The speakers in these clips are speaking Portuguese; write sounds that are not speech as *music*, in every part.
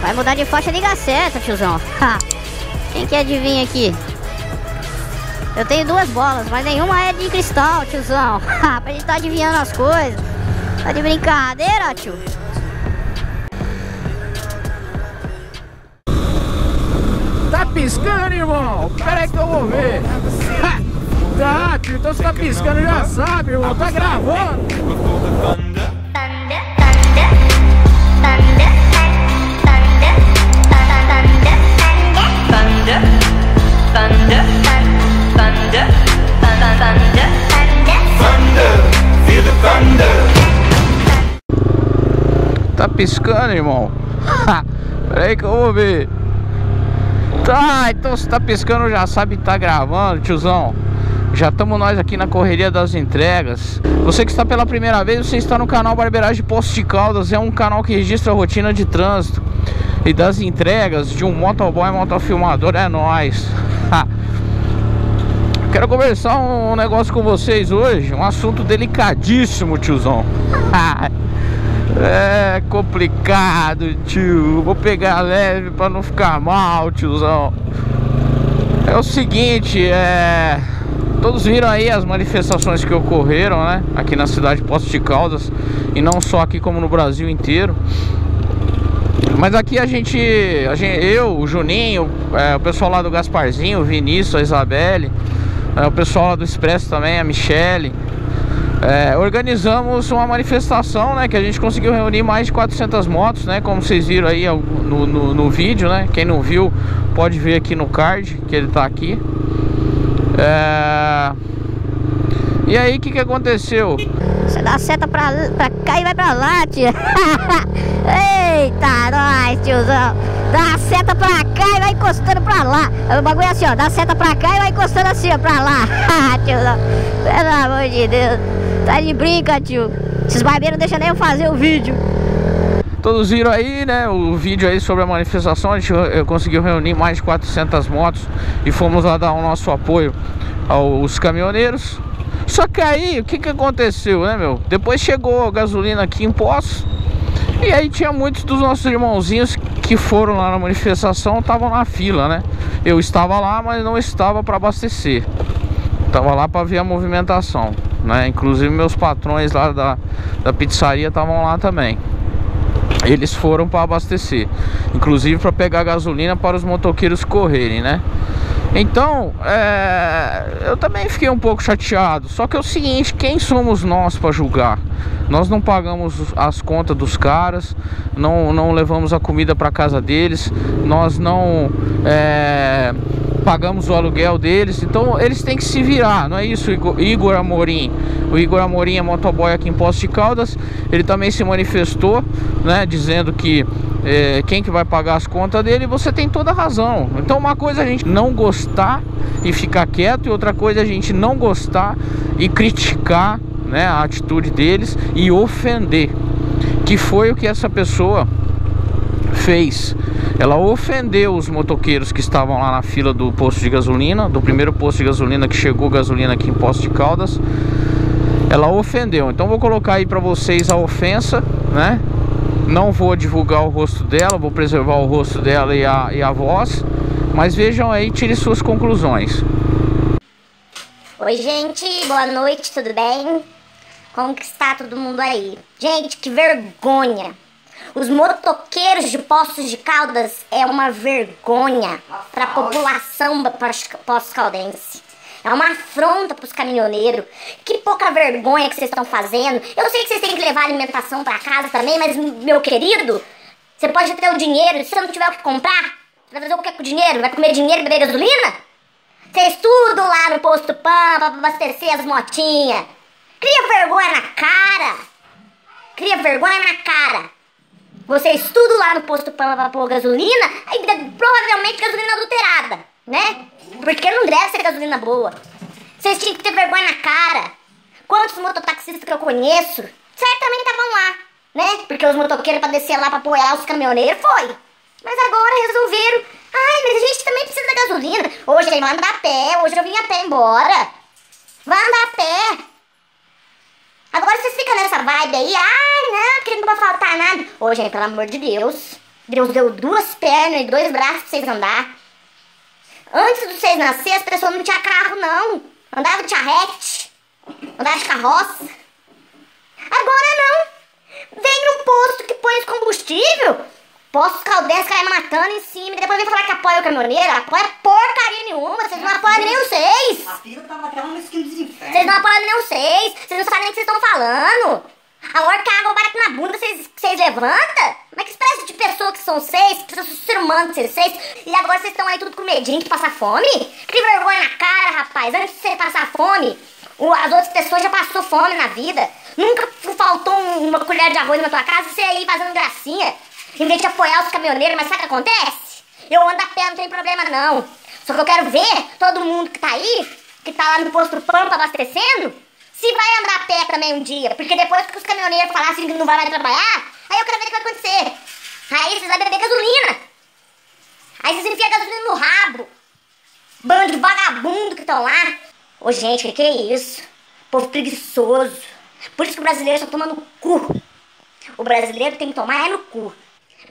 Vai mudar de faixa, liga certa, tiozão. Quem que adivinha aqui? Eu tenho duas bolas, mas nenhuma é de cristal, tiozão. Pra gente tá adivinhando as coisas. Tá de brincadeira, tio? Tá piscando, irmão? Pera aí que eu vou ver. tá, tio, então você tá piscando, já sabe, irmão. Tá gravando. Thunder, thunder, thunder, thunder, Feel the thunder. Tá piscando, irmão? Pera aí que eu vou ver. Tá, então você tá piscando, já sabe que tá gravando, tiozão. Já estamos nós aqui na correria das entregas. Você que está pela primeira vez, você está no canal Barbeiragem Posto de Caldas. É um canal que registra a rotina de trânsito e das entregas de um motoboy motofilmador. É nóis. Quero conversar um negócio com vocês hoje. Um assunto delicadíssimo, tiozão. *laughs* É complicado, tio. Vou pegar leve pra não ficar mal, tiozão. É o seguinte, é. Todos viram aí as manifestações que ocorreram, né? Aqui na cidade de Poços de Caldas. E não só aqui, como no Brasil inteiro. Mas aqui a gente, a gente eu, o Juninho, é, o pessoal lá do Gasparzinho, o Vinícius, a Isabelle, o pessoal lá do Expresso também, a Michele. É, organizamos uma manifestação, né? Que a gente conseguiu reunir mais de 400 motos, né? Como vocês viram aí no, no, no vídeo, né? Quem não viu, pode ver aqui no card, que ele tá aqui. É... E aí, o que que aconteceu? Você dá seta pra, pra cá e vai pra lá, tia. *laughs* Eita, nós, tiozão. Dá seta pra cá e vai encostando pra lá. O bagulho é assim, ó. Dá seta pra cá e vai encostando assim, ó, pra lá. *laughs* tiozão. Pelo amor de Deus. Tá de brinca, tio. Esses barbeiros não deixam nem eu fazer o vídeo. Todos viram aí, né, o vídeo aí sobre a manifestação, a gente eu conseguiu reunir mais de 400 motos e fomos lá dar o nosso apoio aos caminhoneiros. Só que aí, o que que aconteceu, né, meu? Depois chegou a gasolina aqui em Poços e aí tinha muitos dos nossos irmãozinhos que foram lá na manifestação, estavam na fila, né? Eu estava lá, mas não estava para abastecer. Tava lá para ver a movimentação, né? Inclusive meus patrões lá da, da pizzaria estavam lá também eles foram para abastecer, inclusive para pegar gasolina para os motoqueiros correrem, né? Então, é, eu também fiquei um pouco chateado. Só que é o seguinte: quem somos nós para julgar? Nós não pagamos as contas dos caras, não, não levamos a comida para casa deles, nós não é, pagamos o aluguel deles. Então, eles têm que se virar, não é isso, Igor, Amorim? O Igor Amorim é motoboy aqui em Poços de Caldas. Ele também se manifestou, né, dizendo que é, quem que vai pagar as contas dele, você tem toda a razão. Então uma coisa a gente não gostar e ficar quieto, e outra coisa é a gente não gostar e criticar né, a atitude deles e ofender. Que foi o que essa pessoa fez. Ela ofendeu os motoqueiros que estavam lá na fila do posto de gasolina, do primeiro posto de gasolina que chegou gasolina aqui em Posto de Caldas. Ela ofendeu. Então vou colocar aí para vocês a ofensa, né? Não vou divulgar o rosto dela, vou preservar o rosto dela e a, e a voz. Mas vejam aí, tire suas conclusões. Oi, gente, boa noite, tudo bem? Como que está todo mundo aí? Gente, que vergonha! Os motoqueiros de Poços de Caldas é uma vergonha para a população pós-caldense. É uma afronta pros caminhoneiros. Que pouca vergonha que vocês estão fazendo. Eu sei que vocês têm que levar alimentação para casa também, mas, meu querido, você pode ter o dinheiro. Se você não tiver o que comprar, vai fazer o que com dinheiro? Vai comer dinheiro e beber gasolina? Vocês tudo lá no posto PAN pra abastecer as motinhas. Cria vergonha na cara. Cria vergonha na cara. Vocês tudo lá no posto PAN pra pôr gasolina, aí provavelmente gasolina adulterada, né? Porque não deve ser gasolina boa. Vocês tinham que ter vergonha na cara. Quantos mototaxistas que eu conheço certamente estavam lá, né? Porque os motoqueiros para descer lá para apoiar os caminhoneiros foi. Mas agora resolveram. Ai, mas a gente também precisa da gasolina. Hoje ele vai andar a pé, hoje eu vim a pé embora. Vai andar a pé. Agora vocês ficam nessa vibe aí, ai não, porque não vai faltar nada. Gente, pelo amor de Deus. Deus deu duas pernas e dois braços pra vocês andar. Antes de vocês nascer, as pessoas não tinham carro, não. Andava de charrete, andava de carroça. Agora não. Vem num posto que põe combustível, Caldense cai matando em cima e depois vem falar que apoia o caminhoneiro. Apoia porcaria nenhuma, vocês não apoiam nem os seis. A fila tava até uma esquina dos infernos. Vocês não apoiam nem os seis. Vocês não sabem nem o que vocês estão falando. Agora que a água bate na bunda, vocês, vocês levantam? Mas que espécie de pessoa que são seis? Que pessoa ser humano ser seis? E agora vocês estão aí tudo com medinho de passar fome? Que vergonha na cara, rapaz. Antes de você passar fome, as outras pessoas já passou fome na vida. Nunca faltou um- uma colher de arroz na tua casa você aí fazendo gracinha. Em vez de apoiar os caminhoneiros, mas sabe o que acontece? Eu ando a pé, não tem problema não. Só que eu quero ver todo mundo que tá aí, que tá lá no posto Pampa abastecendo, se vai andar a pé também um dia. Porque depois que os caminhoneiros falassem que não vai mais trabalhar, aí eu quero ver o que vai acontecer. Aí vocês vão beber gasolina. Aí vocês enfiam gasolina no rabo. Bando de vagabundo que estão lá. Ô gente, que que é isso? Povo preguiçoso. Por isso que o brasileiro só toma no cu. O brasileiro tem que tomar é no cu.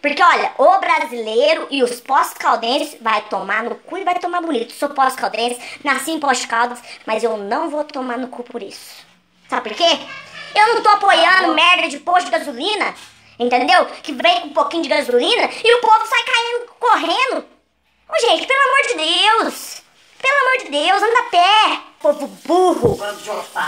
Porque olha, o brasileiro e os pós-caldenses vai tomar no cu e vai tomar bonito. Sou pós-caldense, nasci em pós-caldas, mas eu não vou tomar no cu por isso. Sabe por quê? Eu não tô apoiando merda de posto de gasolina, entendeu? Que vem com um pouquinho de gasolina e o povo sai caindo, correndo. Ô gente, pelo amor de Deus! Pelo amor de Deus, anda a pé! Povo burro!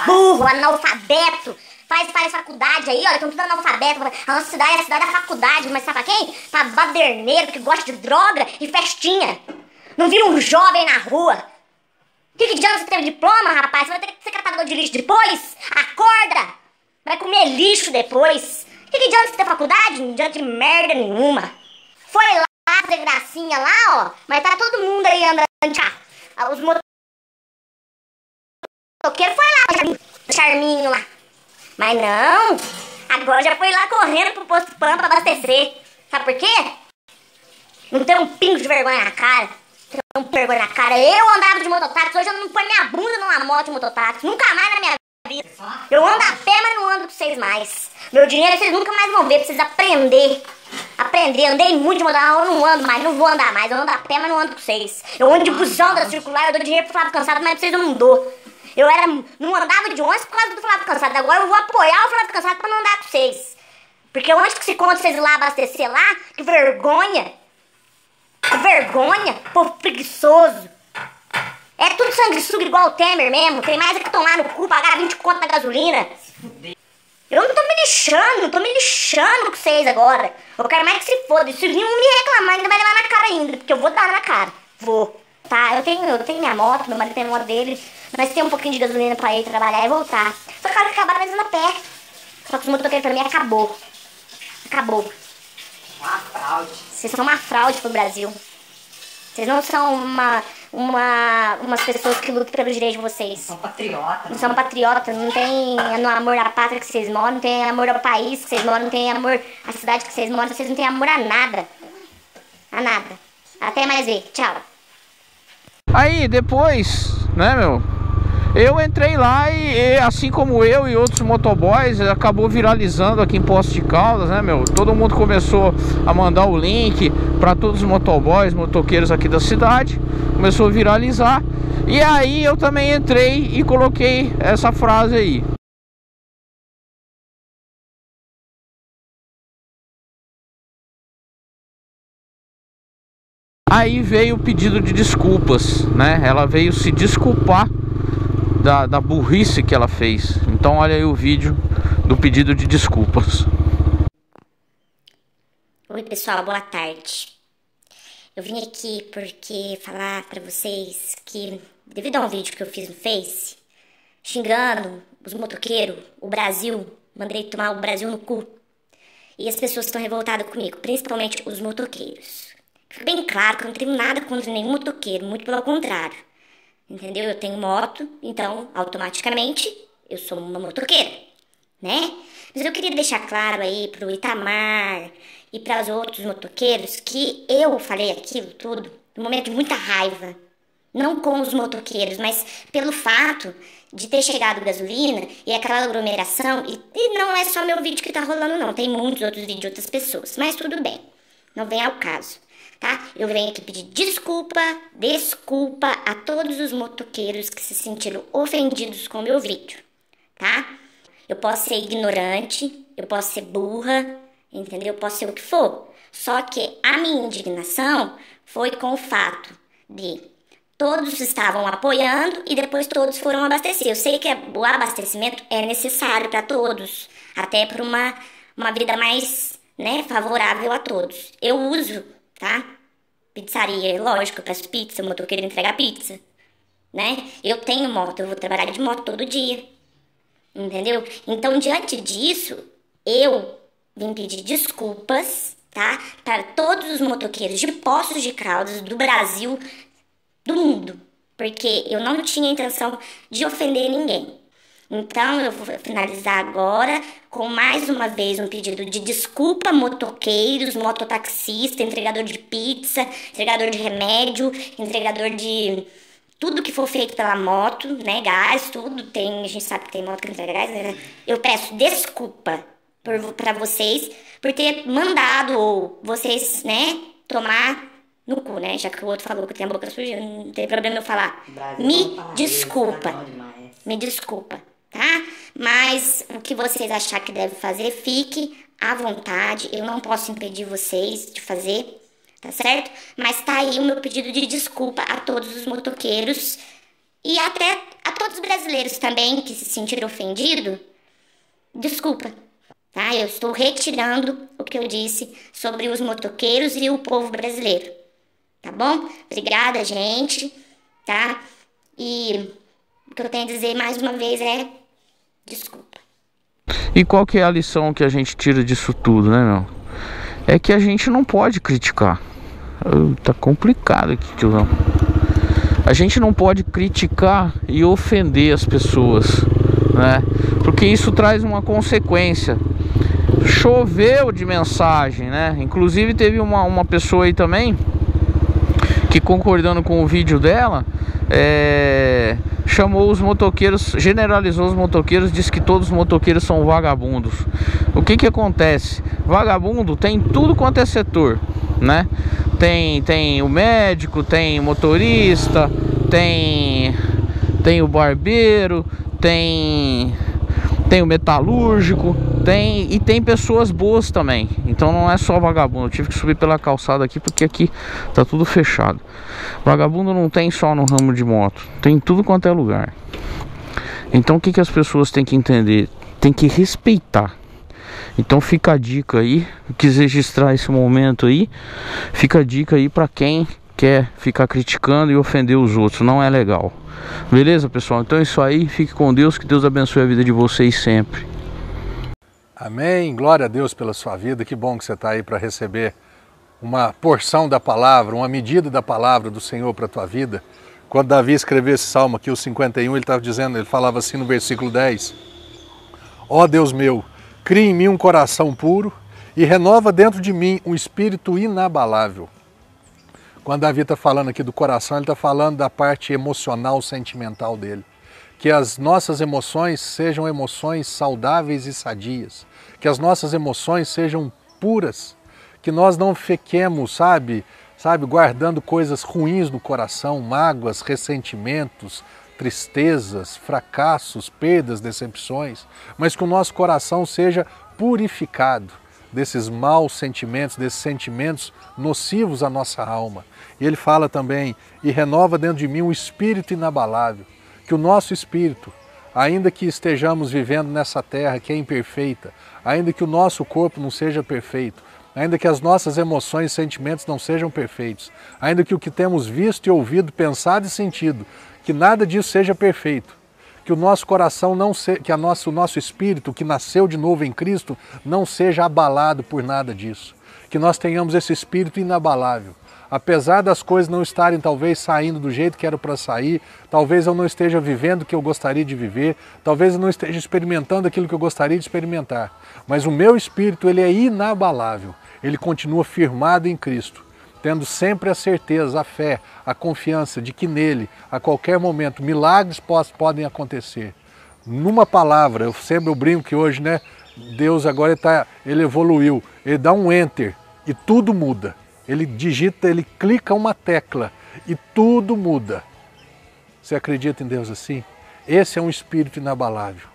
Burro, analfabeto. Faz, faz faculdade aí, olha, estão tudo analfabeto. A nossa cidade é a cidade da faculdade, mas sabe pra quem? Pra baderneiro que gosta de droga e festinha. Não vira um jovem na rua. Que que adianta você ter diploma, rapaz? Você vai ter que ser catador de lixo depois? Acorda! Vai comer lixo depois. Que que adianta você ter faculdade? Não adianta de merda nenhuma. Foi lá fazer gracinha lá, ó. Mas tá todo mundo aí andando de carro. Ah, Os motoqueiros foi lá, o Charminho lá. Mas não, agora já foi lá correndo pro posto Pampa pra abastecer. Sabe por quê? Não tem um pingo de vergonha na cara. Tem um vergonha na cara. Eu andava de mototáxi, hoje eu não ponho minha bunda numa moto de mototáxi. Nunca mais na minha vida. Eu ando a pé, mas não ando com vocês mais. Meu dinheiro vocês nunca mais vão ver, pra vocês aprender. Aprender, andei muito de mototáxi, eu não ando mais, não vou andar mais. Eu ando a pé, mas não ando com vocês. Eu ando de busão da circular, eu dou dinheiro pro Flávio Cansado, mas pra vocês eu não dou. Eu era, não andava de ônibus por causa do Flávio Cansado. Agora eu vou apoiar o Flávio Cansado pra não andar com vocês. Porque onde que se conta vocês lá abastecer lá? Que vergonha! Que vergonha! Povo preguiçoso! É tudo sanguessuga igual o Temer mesmo. Tem mais é que tomar no cu, pagar 20 conto na gasolina. Eu não tô me lixando, não tô me lixando com vocês agora. Eu quero mais que se foda. Se vir um me reclamar, ainda vai levar na cara ainda. Porque eu vou dar na cara. Vou. Tá, eu tenho, eu tenho minha moto, meu marido tem a moto dele. Nós temos um pouquinho de gasolina pra ir trabalhar e voltar. Só que a hora que acabar, nós vamos a pé. Só que os motoqueiros pra mim acabou. Acabou. Uma fraude. Vocês são uma fraude pro Brasil. Vocês não são uma, uma, umas pessoas que lutam pelos direitos de vocês. São patriotas. Não são patriotas, não tem amor à pátria que vocês moram, não tem amor ao país que vocês moram, não tem amor à cidade que vocês moram, vocês não têm amor a nada. A nada. Até mais ver. Tchau. Aí depois, né, meu? Eu entrei lá e, e, assim como eu e outros motoboys, acabou viralizando aqui em Poços de Caldas, né, meu? Todo mundo começou a mandar o link para todos os motoboys, motoqueiros aqui da cidade. Começou a viralizar. E aí eu também entrei e coloquei essa frase aí. Aí veio o pedido de desculpas, né? Ela veio se desculpar da, da burrice que ela fez. Então olha aí o vídeo do pedido de desculpas. Oi, pessoal, boa tarde. Eu vim aqui porque falar pra vocês que, devido a um vídeo que eu fiz no Face, xingando os motoqueiros, o Brasil, mandei tomar o Brasil no cu. E as pessoas estão revoltadas comigo, principalmente os motoqueiros. Fica bem claro que eu não tenho nada contra nenhum motoqueiro, muito pelo contrário. Entendeu? Eu tenho moto, então automaticamente eu sou uma motoqueira, né? Mas eu queria deixar claro aí pro Itamar e para os outros motoqueiros que eu falei aquilo tudo no momento de muita raiva. Não com os motoqueiros, mas pelo fato de ter chegado gasolina e aquela aglomeração. E, e não é só meu vídeo que tá rolando, não. Tem muitos outros vídeos de outras pessoas. Mas tudo bem. Não vem ao caso, tá? Eu venho aqui pedir desculpa, desculpa a todos os motoqueiros que se sentiram ofendidos com o meu vídeo, tá? Eu posso ser ignorante, eu posso ser burra, entendeu? Eu posso ser o que for. Só que a minha indignação foi com o fato de todos estavam apoiando e depois todos foram abastecer. Eu sei que o abastecimento é necessário para todos, até para uma, uma vida mais né, favorável a todos. Eu uso, tá? Pizzaria, lógico, eu peço pizza, tô querendo entregar pizza, né? Eu tenho moto, eu vou trabalhar de moto todo dia, entendeu? Então, diante disso, eu vim pedir desculpas, tá? Para todos os motoqueiros de Poços de Caldas do Brasil, do mundo, porque eu não tinha intenção de ofender ninguém. Então eu vou finalizar agora com mais uma vez um pedido de desculpa motoqueiros, mototaxista, entregador de pizza, entregador de remédio, entregador de tudo que for feito pela moto, né, gás, tudo tem, a gente sabe que tem moto que entrega gás, né? Eu peço desculpa para vocês por ter mandado ou vocês, né, tomar no cu, né? Já que o outro falou que tem a boca suja, não tem problema eu falar. Me desculpa. Me desculpa, tá? Mas o que vocês achar que deve fazer, fique à vontade. Eu não posso impedir vocês de fazer, tá certo? Mas tá aí o meu pedido de desculpa a todos os motoqueiros e até a todos os brasileiros também que se sentiram ofendidos. Desculpa, tá? Eu estou retirando o que eu disse sobre os motoqueiros e o povo brasileiro. Tá bom? Obrigada, gente, tá? E o que eu tenho a dizer mais uma vez é desculpa. E qual que é a lição que a gente tira disso tudo, né, meu? É que a gente não pode criticar. Tá complicado aqui, tiozão. A gente não pode criticar e ofender as pessoas, né? Porque isso traz uma consequência. Choveu de mensagem, né? Inclusive teve uma, uma pessoa aí também que concordando com o vídeo dela, é, chamou os motoqueiros, generalizou os motoqueiros, disse que todos os motoqueiros são vagabundos. O que que acontece? Vagabundo tem tudo quanto é setor, né? Tem, tem o médico, tem o motorista, tem, tem o barbeiro, tem, tem o metalúrgico, tem, e tem pessoas boas também. Então não é só vagabundo. Eu tive que subir pela calçada aqui porque aqui tá tudo fechado. Vagabundo não tem só no ramo de moto. Tem tudo quanto é lugar. Então o que, que as pessoas têm que entender? Tem que respeitar. Então fica a dica aí, quis registrar esse momento aí. Fica a dica aí para quem quer ficar criticando e ofender os outros, não é legal. Beleza, pessoal? Então é isso aí, fique com Deus, que Deus abençoe a vida de vocês sempre. Amém. Glória a Deus pela sua vida. Que bom que você está aí para receber uma porção da palavra, uma medida da palavra do Senhor para a tua vida. Quando Davi escreveu esse salmo aqui, o 51, ele estava dizendo, ele falava assim no versículo 10: Ó oh Deus meu, cria em mim um coração puro e renova dentro de mim um espírito inabalável. Quando Davi está falando aqui do coração, ele está falando da parte emocional, sentimental dele que as nossas emoções sejam emoções saudáveis e sadias, que as nossas emoções sejam puras, que nós não fiquemos, sabe, sabe, guardando coisas ruins no coração, mágoas, ressentimentos, tristezas, fracassos, perdas, decepções, mas que o nosso coração seja purificado desses maus sentimentos, desses sentimentos nocivos à nossa alma. E ele fala também: e renova dentro de mim um espírito inabalável que o nosso espírito, ainda que estejamos vivendo nessa terra que é imperfeita, ainda que o nosso corpo não seja perfeito, ainda que as nossas emoções e sentimentos não sejam perfeitos, ainda que o que temos visto e ouvido, pensado e sentido, que nada disso seja perfeito, que o nosso coração não se, que a nosso, o nosso espírito que nasceu de novo em Cristo não seja abalado por nada disso, que nós tenhamos esse espírito inabalável, apesar das coisas não estarem talvez saindo do jeito que era para sair, talvez eu não esteja vivendo o que eu gostaria de viver, talvez eu não esteja experimentando aquilo que eu gostaria de experimentar, mas o meu espírito ele é inabalável, ele continua firmado em Cristo, tendo sempre a certeza, a fé, a confiança de que nele, a qualquer momento, milagres podem acontecer. Numa palavra, eu sempre eu brinco que hoje, né, Deus agora tá, ele evoluiu, ele dá um enter e tudo muda. Ele digita, ele clica uma tecla e tudo muda. Você acredita em Deus assim? Esse é um espírito inabalável.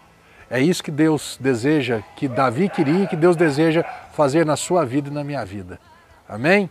É isso que Deus deseja, que Davi queria e que Deus deseja fazer na sua vida e na minha vida. Amém?